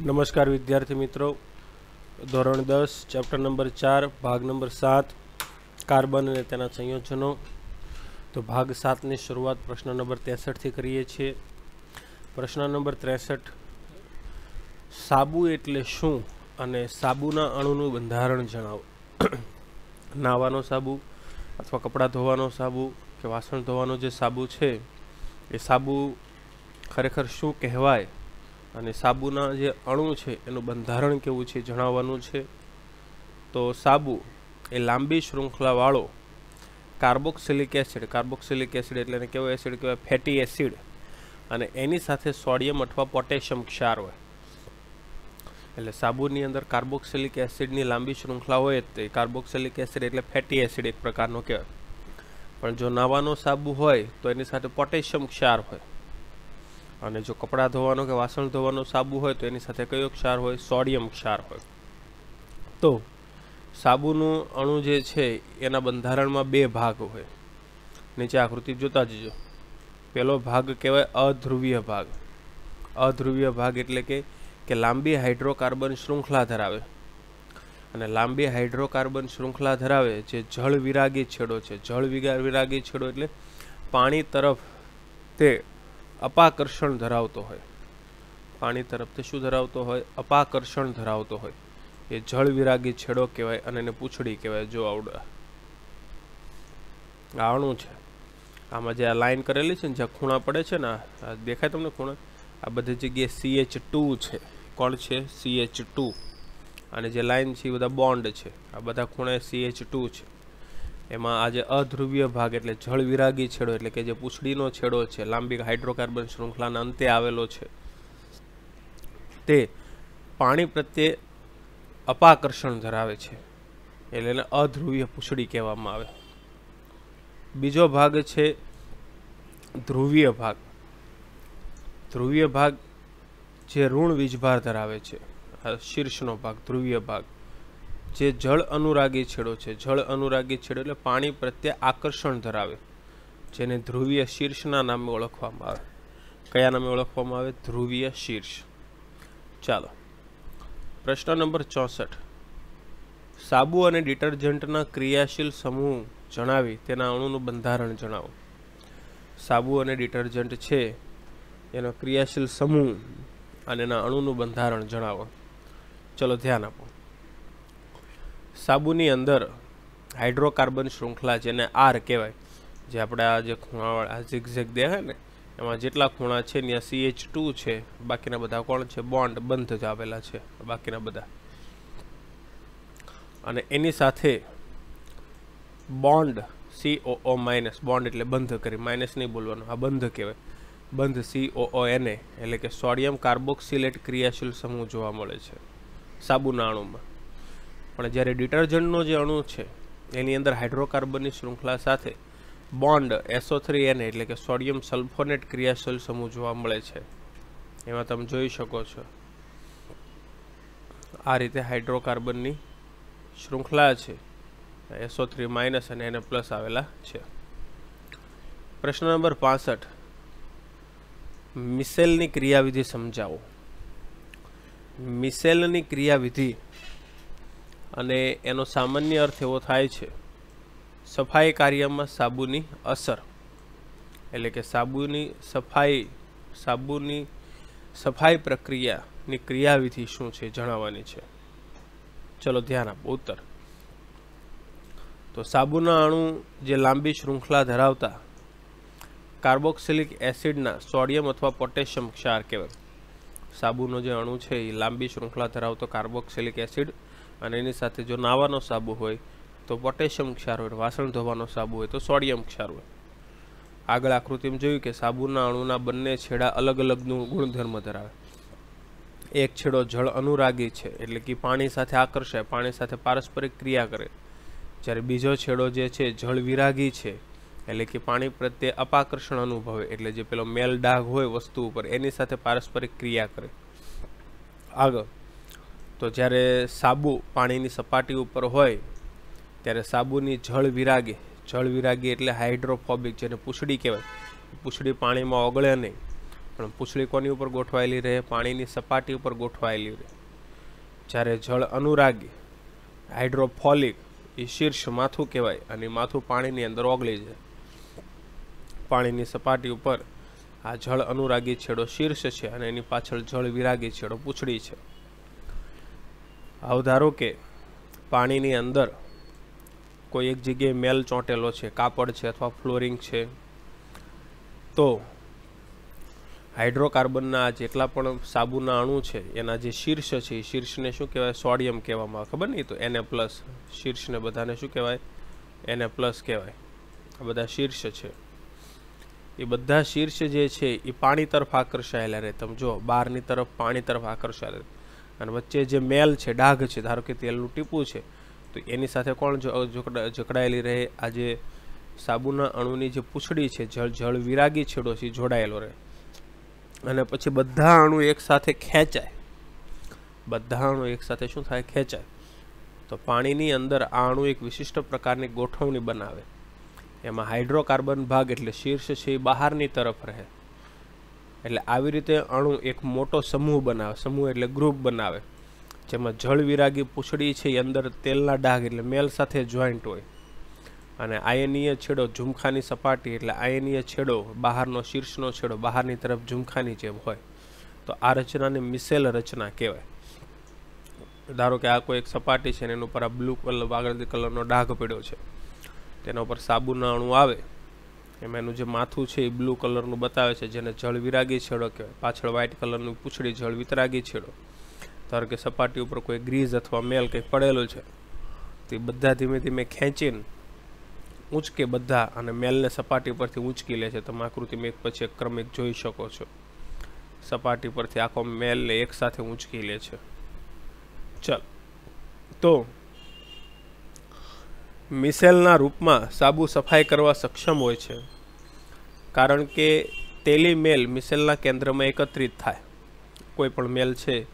નમસ્કાર વિદ્યાર્થી મિત્રો. ધોરણ દસ ચેપ્ટર નંબર ચાર, ભાગ નંબર સાત, કાર્બન અને તેના સંયોજનો. તો ભાગ સાતની શરૂઆત પ્રશ્ન નંબર ત્રેસઠથી કરીએ છીએ. પ્રશ્ન નંબર ત્રેસઠ. સાબુ એટલે શું અને સાબુના અણુનું બંધારણ જણાવો. નાવાનો સાબુ અથવા કપડાં ધોવાનો સાબુ કે વાસણ ધોવાનો જે સાબુ છે, એ સાબુ ખરેખર શું કહેવાય? અને સાબુના જે અણુ છે, એનું બંધારણ કેવું છે જણાવવાનું છે. તો સાબુ એ લાંબી શૃંખલાવાળો કાર્બોક્સિલિક એસિડ કાર્બોક્સિલિક એસિડ એટલે કેવો એસિડ કહેવાય? Fatty acid. અને એની સાથે સોડિયમ અથવા પોટેશિયમ ક્ષાર હોય. એટલે સાબુની અંદર કાર્બોક્સિલિક એસિડની લાંબી શૃંખલા હોય તે કાર્બોક્સિલિક એસિડ એટલે ફેટી એસિડ એક પ્રકારનો કહેવાય. પણ જો નાવાનો સાબુ હોય તો એની સાથે પોટેશિયમ ક્ષાર હોય. અને જો કપડાં ધોવાનો કે વાસણ ધોવાનો સાબુ હોય તો એની સાથે કયો ક્ષાર હોય? સોડિયમ ક્ષાર હોય. તો સાબુનું અણુ જે છે, એના બંધારણમાં બે ભાગ હોય. નીચે આકૃતિ જોતા જજો. પહેલો ભાગ કહેવાય અધ્રુવીય ભાગ. અધ્રુવીય ભાગ એટલે કે કે લાંબી હાઇડ્રોકાર્બન શૃંખલા ધરાવે. અને લાંબી હાઇડ્રોકાર્બન શૃંખલા ધરાવે જે જળ વિરાગી છેડો છે. જળ વિરાગી છેડો એટલે પાણી તરફ તે અપાકર્ષણ ધરાવતો હોય. પાણી તરફ તે શું ધરાવતો હોય? અપાકર્ષણ ધરાવતો હોય. એ જળ વિરાગી છેડો કહેવાય અને એને પૂંછડી કહેવાય, જો આવડે. આણું છે. આમાં જે આ લાઈન કરેલી છે ને, જ્યાં ખૂણા પડે છે ને દેખાય તમને ખૂણા? આ બધી જગ્યાએ સીએચ ટુ છે. કોણ છે? સીએચ ટુ અને જે લાઈન છે એ બધા બોન્ડ છે. આ બધા ખૂણે સીએચ ટુ છે. એમાં આજે અધ્રુવીય ભાગ એટલે જળ વિરાગી છેડો એટલે કે જે પૂછડીનો છેડો છે, લાંબી હાઇડ્રોકાર્બન શૃંખલાના અંતે આવેલો છે. તે પાણી પ્રત્યે અપાકર્ષણ ધરાવે છે. એટલે એને અધ્રુવીય પૂછડી કહેવામાં આવે. બીજો ભાગ છે ધ્રુવીય ભાગ. ધ્રુવીય ભાગ જે ઋણ વીજભાર ધરાવે છે. શીર્ષનો ભાગ, ધ્રુવીય ભાગ. જે જળ અનુરાગી છેડો છે. જળ અનુરાગી છેડો એટલે પાણી પ્રત્યે આકર્ષણ ધરાવે. જેને ધ્રુવીય શીર્ષના નામે ઓળખવામાં આવે. કયા નામે ઓળખવામાં આવે? ધ્રુવીય શીર્ષ. ચાલો. પ્રશ્ન નંબર ચોસઠ. સાબુ અને ડિટર્જન્ટના ક્રિયાશીલ સમૂહ જણાવી તેના અણુનું બંધારણ જણાવો. સાબુ અને ડિટર્જન્ટ છે. એનો ક્રિયાશીલ સમૂહ અને એના અણુનું બંધારણ જણાવો. ચલો ધ્યાન આપો. સાબુની અંદર હાઇડ્રોકાર્બન શૃંખલા જેને આર કહેવાય, જે આપણે આ જે ખૂણાવાળા ઝીગઝેગ દેખાય ને, એમાં જેટલા ખૂણા છે ત્યાં સીએચ ટુ છે, બાકીના બધા કોણ છે? બોન્ડ બંધ જ આવેલા છે, બાકીના બધા. અને એની સાથે bond C O O minus bond એટલે બંધ કરી માઇનસ નહીં બોલવાનું, આ બંધ કહેવાય. બંધ સી ઓ એને એટલે કે સોડિયમ કાર્બોક્સિલેટ ક્રિયાશીલ સમૂહ જોવા મળે છે, સાબુના અણુમાં. પણ જ્યારે ડિટર્જન્ટનો જે અણુ છે, એની અંદર હાઇડ્રોકાર્બનની શૃંખલા સાથે બોન્ડ એસો થ્રી એને એટલે કે સોડિયમ સલ્ફોનેટ ક્રિયાશીલ સમૂહ જોવા મળે છે. એમાં તમે જોઈ શકો છો. આ રીતે હાઇડ્રોકાર્બનની શૃંખલા છે. એસો થ્રી માઇનસ અને એને પ્લસ આવેલા છે. પ્રશ્ન નંબર પાસઠ. મિસેલની ક્રિયાવિધિ સમજાવો. મિસેલની ક્રિયાવિધિ અને એનો સામાન્ય અર્થ એવો થાય છે, સફાઈ કાર્યમાં સાબુની અસર. એટલે કે સાબુની સફાઈ સાબુની સફાઈ પ્રક્રિયાની ક્રિયાવિધિ શું છે જણાવવાની છે. ચલો ધ્યાન આપો, ઉત્તર. તો સાબુના અણુ જે લાંબી શૃંખલા ધરાવતા કાર્બોક્સિલિક એસિડના સોડિયમ અથવા પોટેશિયમ ક્ષાર કહેવાય. સાબુનો જે અણુ છે એ લાંબી શૃંખલા ધરાવતો કાર્બોક્સિલિક એસિડ અને એની સાથે જો નાવાનો સાબુ હોય, તો પોટેશિયમ ક્ષાર હોય, વાસણ ધોવાનો સાબુ હોય, તો સોડિયમ ક્ષાર હોય. આગળ આકૃતિમાં જોયું કે સાબુના અણુના બંને છેડા અલગ અલગનું ગુણધર્મ ધરાવે. એક છેડો જળ અનુરાગી છે, એટલે કે પાણી સાથે આકર્ષાય, પાણી સાથે પારસ્પરિક ક્રિયા કરે. જ્યારે બીજો છેડો જે છે, જળ વિરાગી છે, એટલે કે પાણી પ્રત્યે અપાકર્ષણ અનુભવે, એટલે જે પેલો મેલ ડાઘ હોય વસ્તુ ઉપર, એની સાથે પારસ્પરિક ક્રિયા કરે. આગળ. તો જ્યારે સાબુ પાણીની સપાટી ઉપર હોય, ત્યારે સાબુની જળ વિરાગી. જળ વિરાગી એટલે હાઇડ્રોફોબિક, જેને પૂછડી કહેવાય. પૂછડી પાણીમાં ઓગળે નહીં, પણ પૂછડી કોની ઉપર ગોઠવાયેલી રહે? પાણીની સપાટી ઉપર ગોઠવાયેલી રહે. જ્યારે જળ અનુરાગી, હાઇડ્રોફોલિક, એ શીર્ષ માથું કહેવાય અને માથું પાણીની અંદર ઓગળી જાય. પાણીની સપાટી ઉપર આ જળ અનુરાગી છેડો શીર્ષ છે અને એની પાછળ જળ વિરાગી છેડો પૂછડી છે. આવ ધારો કે પાણીની અંદર કોઈ એક જગ્યાએ મેલ ચોંટેલો છે, કાપડ છે અથવા ફ્લોરિંગ છે, તો હાઇડ્રોકાર્બનના જેટલા પણ સાબુના અણુ છે, એના જે શીર્ષ છે, એ શીર્ષને શું કહેવાય? સોડિયમ કહેવામાં આવે. ખબર નહીં? તો એને પ્લસ શીર્ષને બધાને શું કહેવાય? એને પ્લસ કહેવાય. આ બધા શીર્ષ છે. એ બધા શીર્ષ જે છે, એ પાણી તરફ આકર્ષાયેલા રહે. તમે જો બહારની તરફ પાણી તરફ આકર્ષાયેલા અને વચ્ચે જે મેલ છે, ડાઘ છે, ધારો કે તેલનું ટીપું છે, તો એની સાથે કોણ જકડાયેલી રહે? આ જે સાબુના અણુની જે પૂંછડી છે, જળ જળ વિરાગી છેડો છે જોડાયેલો રહે. અને પછી બધા અણુ એકસાથે ખેંચાય. બધા અણુ એકસાથે શું થાય? ખેંચાય. તો પાણીની અંદર આ અણુ એક વિશિષ્ટ પ્રકારની ગોઠવણી બનાવે. એમાં હાઇડ્રોકાર્બન ભાગ એટલે શીર્ષ છે, એ બહારની તરફ રહે. એટલે આવી રીતે અણુ એક મોટો સમૂહ બનાવે, સમૂહ એટલે ગ્રુપ બનાવે. જેમાં જળ વિરાગી પૂંછડી છે, એ અંદર તેલના ડાઘ એટલે મેલ સાથે જોઈન્ટ હોય. અને આયનીય છેડો ઝુમખાની સપાટી એટલે આયનીય છેડો બહારનો શીર્ષનો છેડો બહારની તરફ ઝુમખાની જેમ હોય. તો આ રચનાને મિસેલ રચના કહેવાય. ધારો કે આ કોઈ એક સપાટી છે ને એના ઉપર આ બ્લુ કલર વાગડતી કલરનો ડાઘ પડ્યો છે. તેના ઉપર સાબુના અણુ આવે. એમાં એનું જે માથું છે એ બ્લુ કલરનું બતાવે છે, જેને જળ વિરાગી છેડો કહેવાય. પાછળ વ્હાઇટ કલરનું પૂંછડી જળ વિતરાગી છેડો. ધારો કે સપાટી ઉપર કોઈ ગ્રીઝ અથવા મેલ કંઈક પડેલો છે, તે બધા ધીમે ધીમે ખેંચીને ઊંચકે બધા અને મેલને સપાટી પરથી ઊંચકી લે છે. તમે આકૃતિમાં એક પછી એક ક્રમિક જોઈ શકો છો. સપાટી પરથી આખો મેલને એકસાથે ઊંચકી લે છે. ચલ. તો મિસેલના રૂપમાં સાબુ સફાઈ કરવા સક્ષમ હોય છે. કારણ કે તેલી મેલ મિસેલના કેન્દ્રમાં એકત્રિત થાય. કોઈ પણ મેલ છે,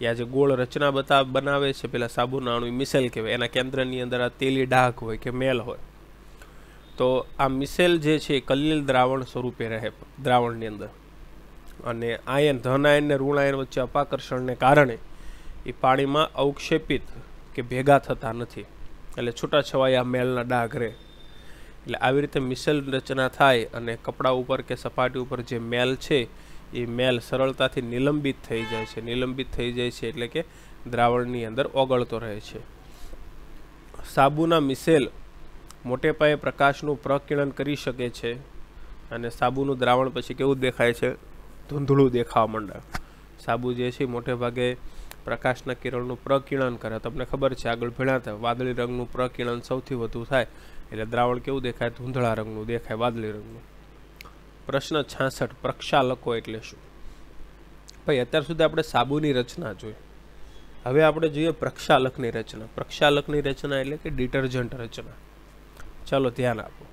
એ જે ગોળ રચના બતા, બનાવે છે, પેલા સાબુના અણુ મિસેલ કહેવાય. એના કેન્દ્રની અંદર આ તેલી ડાઘ હોય કે મેલ હોય. તો આ મિસેલ જે છે કલીલ દ્રાવણ સ્વરૂપે રહે, દ્રાવણની અંદર. અને આયન ધન આયન ને વચ્ચે અપાકર્ષણને કારણે એ પાણીમાં અવક્ષેપિત કે ભેગા થતા નથી. એટલે છૂટાછવાયા મેલના ડાઘ રહે એટલે આવી રીતે મિસેલ રચના થાય અને કપડા ઉપર કે સપાટી ઉપર જે મેલ છે, એ મેલ સરળતાથી નિલંબિત થઈ જાય છે. નિલંબિત થઈ જાય છે એટલે કે દ્રાવણની અંદર ઓગળતો રહે છે. સાબુના મિસેલ મોટે પાયે પ્રકાશનું પ્રકિરણ કરી શકે છે અને સાબુનું દ્રાવણ પછી કેવું દેખાય છે? ધૂંધળું દેખાવા માંડે. સાબુ જે છે મોટે ભાગે પ્રકાશના કિરણનું પ્રકિરણ કરે. તમને ખબર છે, આગળ ભણ્યા હતા, વાદળી રંગનું પ્રકિરણન સૌથી વધુ થાય. એટલે દ્રાવણ કેવું દેખાય? ધૂંધળા રંગનું દેખાય, વાદળી રંગનું. પ્રશ્ન છાસઠ, પ્રક્ષાલકો એટલે શું? ભાઈ, અત્યાર સુધી આપણે સાબુની રચના જોઈ. હવે આપણે જોઈએ પ્રક્ષાલકની રચના. પ્રક્ષાલકની રચના એટલે કે ડિટર્જન્ટ રચના. ચાલો ધ્યાન આપો.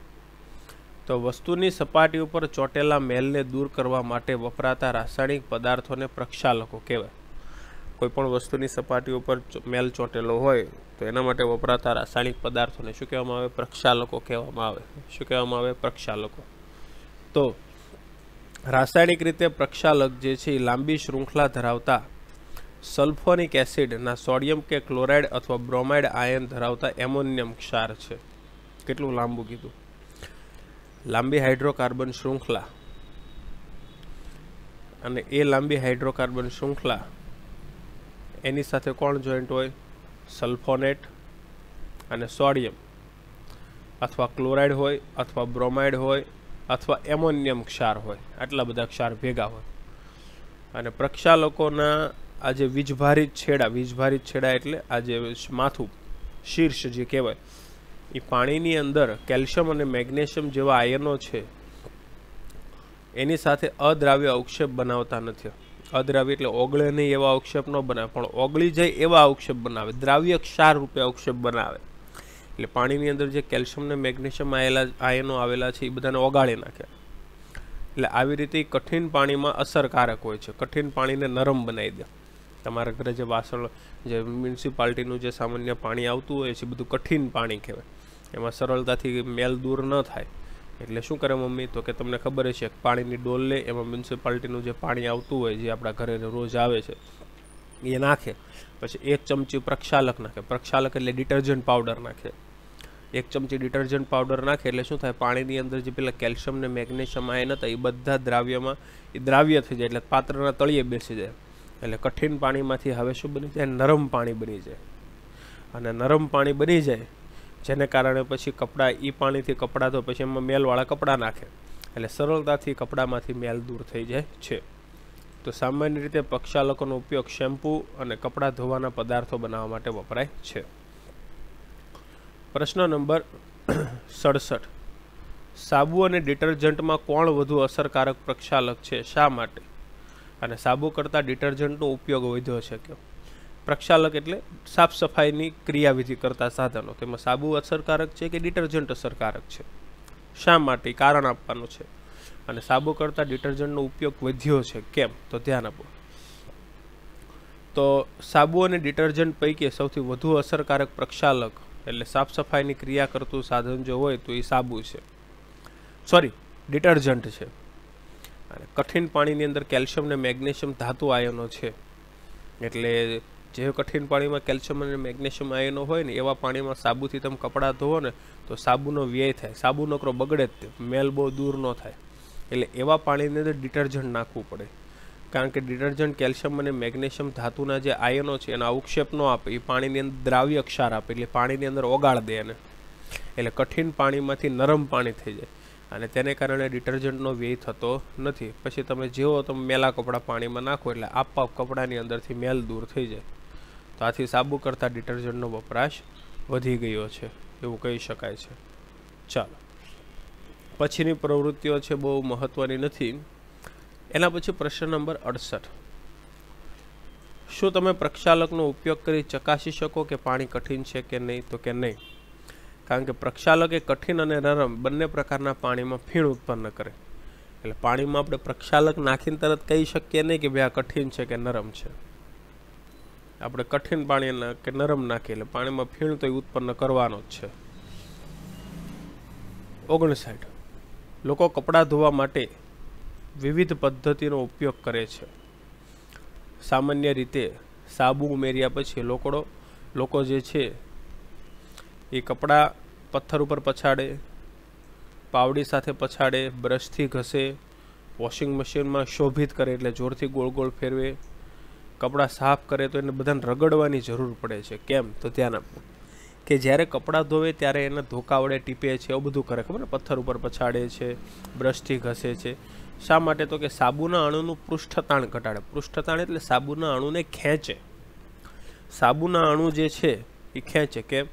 તો વસ્તુની સપાટી ઉપર ચોટેલા મેલને દૂર કરવા માટે વપરાતા રાસાયણિક પદાર્થોને પ્રક્ષાલકો કહેવાય. કોઈ પણ વસ્તુની સપાટી ઉપર મેલ ચોટેલો હોય, તો એના માટે વપરાતા રાસાયણિક પદાર્થોને શું કહેવામાં આવે? પ્રક્ષાલકો કહેવામાં આવે. શું કહેવામાં આવે? પ્રક્ષાલકો. તો રાસાયણિક રીતે પ્રક્ષાલક જે છે, એ લાંબી શૃંખલા ધરાવતા સલ્ફોનિક એસિડના સોડિયમ કે ક્લોરાઇડ અથવા બ્રોમાઇડ આયન ધરાવતા એમોનિયમ ક્ષાર છે. કેટલું લાંબુ કીધું? લાંબી હાઇડ્રોકાર્બન શૃંખલા અને એ લાંબી હાઇડ્રોકાર્બન શૃંખલા એની સાથે કોણ જોઈન્ટ હોય? સલ્ફોનેટ અને સોડિયમ. અથવા ક્લોરાઇડ હોય, અથવા બ્રોમાઇડ હોય, અથવા એમોનિયમ ક્ષાર હોય. આટલા બધા ક્ષાર ભેગા હોય. અને પ્રક્ષાલકોના આ જે વીજભારિત છેડા વીજભારિત છેડા એટલે આ જે માથું, શીર્ષ જે કહેવાય એ પાણીની અંદર કેલ્શિયમ અને મેગ્નેશિયમ જેવા આયનો છે, એની સાથે અદ્રાવ્ય અવક્ષેપ બનાવતા નથી. અદ્રાવ્ય એટલે ઓગળે નહીં એવા અવક્ષેપ ન બનાવે, પણ ઓગળી જાય એવા અવક્ષેપ બનાવે, દ્રાવ્ય ક્ષાર રૂપે અવક્ષેપ બનાવે. એટલે પાણીની અંદર જે કેલ્શિયમ ને મેગ્નેશિયમ આવેલા આયનો આવેલા છે, એ બધાને ઓગાળી નાખે. એટલે આવી રીતે કઠિન પાણીમાં અસરકારક હોય છે. કઠિન પાણીને નરમ બનાવી દે. તમારા ઘરે જે વાસણ, જે મ્યુનિસિપાલિટીનું જે સામાન્ય પાણી આવતું હોય છે બધું કઠિન પાણી કહેવાય. એમાં સરળતાથી મેલ દૂર ન થાય. એટલે શું કરે મમ્મી? તો કે તમને ખબર છે કે પાણીની ડોલ લે, એમાં મ્યુનિસિપાલિટીનું જે પાણી આવતું હોય, જે આપણા ઘરે રોજ આવે છે, એ નાખે. પછી એક ચમચી પ્રક્ષાલક નાખે. પ્રક્ષાલક એટલે ડિટર્જન્ટ પાવડર નાખે. એક ચમચી ડિટર્જન્ટ પાવડર નાખે એટલે શું થાય? પાણીની અંદર જે પેલા કેલ્શિયમ ને મેગ્નેશિયમ આયન હતા, એ બધા દ્રાવ્યમાં, એ દ્રાવ્ય થઈ જાય એટલે પાત્રના તળિયે બેસી જાય. એટલે કઠિન પાણીમાંથી હવે શું બની જાય? નરમ પાણી બની જાય. અને નરમ પાણી બની જાય જેને કારણે પછી કપડાં એ પાણીથી કપડાં તો પછી એમાં મેલવાળા કપડાં નાખે. એટલે સરળતાથી કપડામાંથી મેલ દૂર થઈ જાય છે. તો સામાન્ય રીતે પ્રક્ષાલકોનો ઉપયોગ શેમ્પૂ અને કપડાં ધોવાના પદાર્થો બનાવવા માટે વપરાય છે. પ્રશ્ન નંબર સડસઠ. સાબુ અને ડિટર્જન્ટમાં કોણ વધુ અસરકારક પ્રક્ષાલક છે? શા માટે? અને સાબુ કરતાં ડિટર્જન્ટનો ઉપયોગ વધ્યો છે કે પ્રક્ષાલક એટલે સાફ સફાઈની ક્રિયાવિધિ કરતા સાધનો. તેમાં સાબુ અસરકારક છે કે ડિટર્જન્ટ અસરકારક છે? શા માટે? કારણ આપવાનું છે. અને સાબુ કરતાં ડિટર્જન્ટનો ઉપયોગ વધ્યો છે. કેમ? તો ધ્યાન આપો. તો સાબુ અને ડિટર્જન્ટ પૈકી સૌથી વધુ અસરકારક પ્રક્ષાલક એટલે સાફ સફાઈની ક્રિયા કરતું સાધન જો હોય તો એ સાબુ છે. સોરી, ડિટર્જન્ટ છે. અને કઠિન પાણીની અંદર કેલ્શિયમ ને મેગ્નેશિયમ ધાતુ આયનો છે. એટલે જે કઠિન પાણીમાં કેલ્શિયમ અને મેગ્નેશિયમ આયનો હોય ને, એવા પાણીમાં સાબુથી તમે કપડાં ધોવો ને, તો સાબુનો વ્યય થાય. સાબુ નકરો બગડે જ મેલ બહુ દૂર ન થાય. એટલે એવા પાણીની અંદર ડિટર્જન્ટ નાખવું પડે. કારણ કે ડિટર્જન્ટ કેલ્શિયમ અને મેગ્નેશિયમ ધાતુના જે આયનો છે, એનો અવક્ષેપ ન આપે. એ પાણીની અંદર દ્રાવ્ય ક્ષાર આપે, એટલે પાણીની અંદર ઓગાળ દે એને. એટલે કઠિન પાણીમાંથી નરમ પાણી થઈ જાય. અને તેને કારણે ડિટર્જન્ટનો વ્યય થતો નથી. પછી તમે જેવો તમે મેલા કપડાં પાણીમાં નાખો, એટલે આપઆપ કપડાની અંદરથી મેલ દૂર થઈ જાય. તો આથી સાબુ કરતાં ડિટર્જન્ટનો વપરાશ વધી ગયો છે, એવું કહી શકાય છે. ચાલો. પછીની પ્રવૃત્તિઓ છે બહુ મહત્ત્વની નથી. એના પછી પ્રશ્ન નંબર અડસઠ. શું તમે પ્રક્ષાલકનો ઉપયોગ કરી ચકાસી શકો કે પાણી કઠિન છે કે નહીં, તો કે નહીં? કારણ કે પ્રક્ષાલક એ કઠિન અને નરમ બંને પ્રકારના પાણીમાં ફીણ ઉત્પન્ન કરે. એટલે પાણીમાં આપણે પ્રક્ષાલક નાખીને તરત કહી શકીએ નહીં કે ભાઈ આ કઠિન છે કે નરમ છે. આપણે કઠિન પાણી કે નરમ નાખીએ એટલે પાણીમાં ફીણ તો એ ઉત્પન્ન કરવાનો જ છે. ઓગણસાઠ. લોકો કપડાં ધોવા માટે વિવિધ પદ્ધતિનો ઉપયોગ કરે છે. સામાન્ય રીતે સાબુ ઉમેર્યા પછી લોકોડો, લોકો જે છે એ કપડાં પથ્થર ઉપર પછાડે, પાવડી સાથે પછાડે, બ્રશથી ઘસે, વોશિંગ મશીનમાં શોભિત કરે એટલે જોરથી ગોળ ગોળ ફેરવે કપડાં સાફ કરે તો એને બધાને રગડવાની જરૂર પડે છે. કેમ? તો ધ્યાન આપવું કે જ્યારે કપડાં ધોવે ત્યારે એને ધોકા વડે ટીપે છે, એવું બધું કરે. ખબર ને? પથ્થર ઉપર પછાડે છે, બ્રશથી ઘસે છે. શા માટે? તો કે સાબુના અણુનું પૃષ્ઠતાણ ઘટાડે. પૃષ્ઠતાણ એટલે સાબુના અણુને ખેંચે. સાબુના અણુ જે છે, એ ખેંચે. કે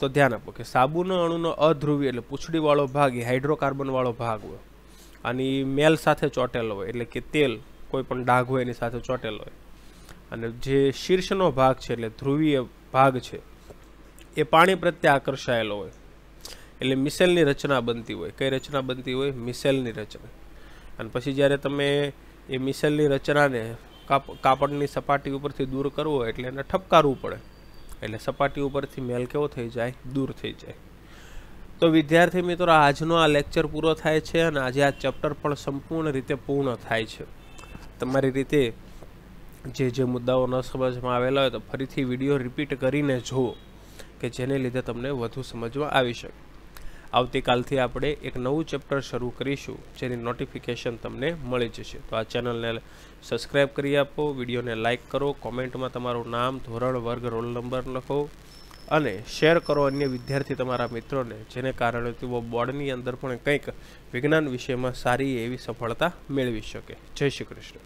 તો ધ્યાન આપો કે સાબુના અણુનો અધ્રુવી એટલે પૂંછડીવાળો ભાગ એ હાઇડ્રોકાર્બનવાળો ભાગ હોય. અને એ મેલ સાથે ચોટેલો હોય. એટલે કે તેલ કોઈ પણ ડાઘ હોય એની સાથે ચોટેલો હોય. અને જે શીર્ષનો ભાગ છે, એટલે ધ્રુવીય ભાગ છે, એ પાણી પ્રત્યે આકર્ષાયેલો હોય. એટલે મિસેલની રચના બનતી હોય. કઈ રચના બનતી હોય? મિસેલની રચના. અને પછી જ્યારે તમે એ મિસેલની રચનાને કાપ, કાપડની સપાટી ઉપરથી દૂર કરવો એટલે એને ઠપકારવું પડે. એટલે સપાટી ઉપરથી મેલ કેવો થઈ જાય? દૂર થઈ જાય. તો વિદ્યાર્થી મિત્રો, આજનો આ લેક્ચર પૂરો થાય છે અને આજે આ ચેપ્ટર પણ સંપૂર્ણ રીતે પૂર્ણ થાય છે. તમારી રીતે જે જે મુદ્દાઓ ન સમજમાં આવેલા હોય તો ફરીથી વીડિયો રિપીટ કરીને જુઓ કે જેને લીધે તમને વધુ સમજમાં આવી શકે. આવતીકાલથી આપણે એક નવું ચેપ્ટર શરૂ કરીશું, જેની નોટિફિકેશન તમને મળી જશે. તો આ ચેનલને સબસ્ક્રાઈબ કરી આપો, વિડીયોને લાઇક કરો, કોમેન્ટમાં તમારું નામ, ધોરણ, વર્ગ રોલ નંબર લખો અને શેર કરો અન્ય વિદ્યાર્થી તમારા મિત્રોને, જેને કારણે તેઓ બોર્ડની અંદર પણ કંઈક વિજ્ઞાન વિષયમાં સારી એવી સફળતા મેળવી શકે. જય શ્રી કૃષ્ણ.